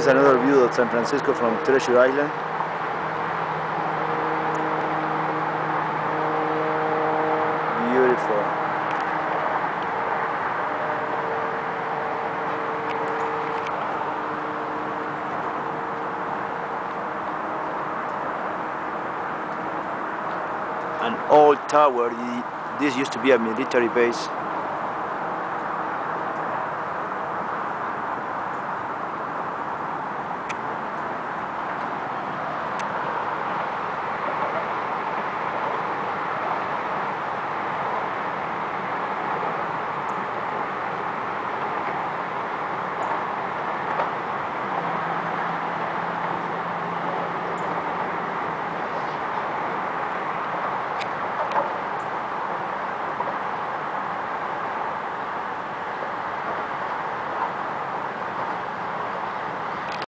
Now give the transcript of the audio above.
is another view of San Francisco from Treasure Island. Beautiful. An old tower. This used to be a military base.